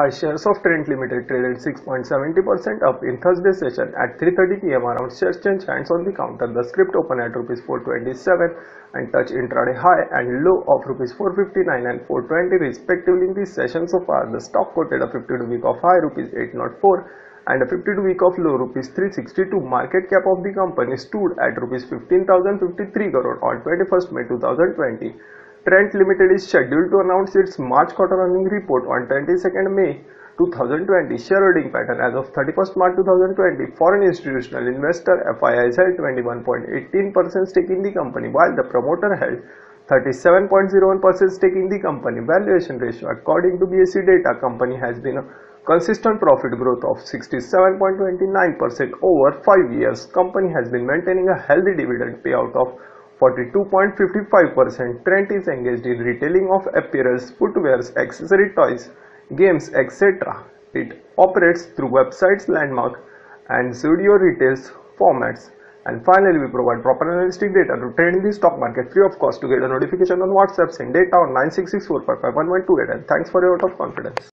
Our shares of Limited traded 6.70% up in Thursday session at 3:30 p.m. Around shares change hands on the counter. The script opened at rupees 427 and touched intraday high and low of rupees 459 and 420 respectively in the session so far. The stock quoted a 52 week of high rupees 804 and a 52 week of low rupees 362. Market cap of the company stood at rupees 15,053 crore on 21st May 2020. Trent Limited is scheduled to announce its March quarter earnings report on 22nd May 2020. Shareholding pattern as of 31st March 2020. Foreign institutional investor FIIs held 21.18% stake in the company while the promoter held 37.01% stake in the company. Valuation ratio according to BSE data company has been a consistent profit growth of 67.29% over 5 years. Company has been maintaining a healthy dividend payout of 42.55%. Trent is engaged in retailing of apparels, footwear, accessory toys, games, etc. It operates through Westside, landmark, and Zudio retails formats. And finally, we provide proper analytic data to trade in the stock market free of cost to get a notification on WhatsApp. Send data on 9664551128 and thanks for your vote of confidence.